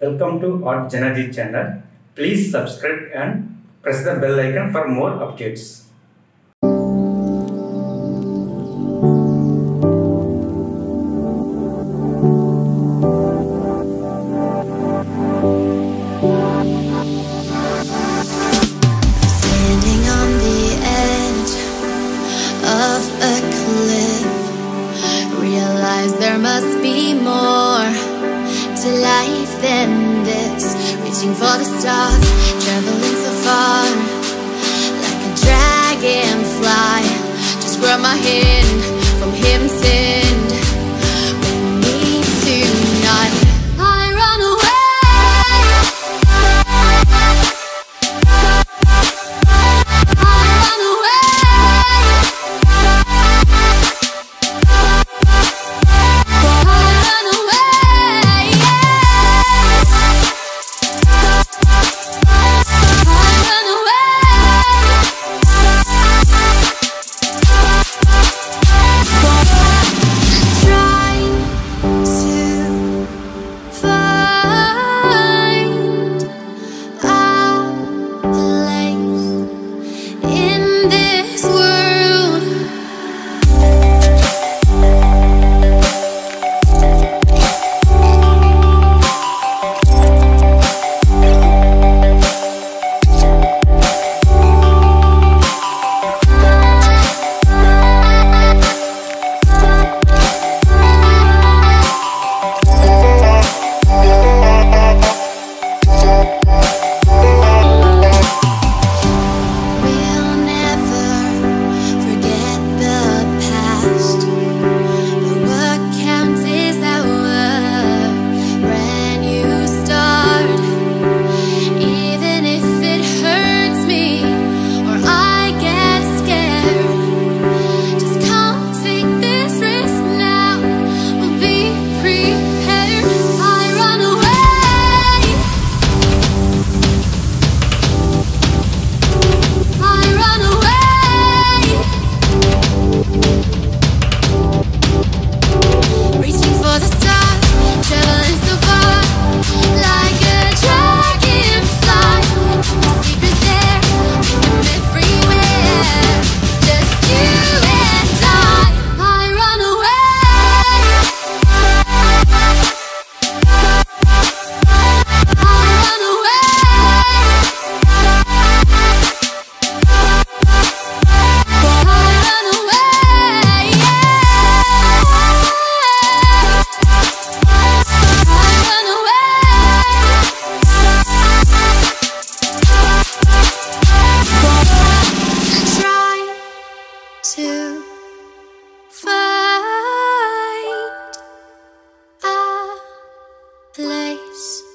Welcome to our JanaG channel. Please subscribe and press the bell icon for more updates. than this Reaching for the stars, traveling so far Like a dragonfly. Just grab my hand. us.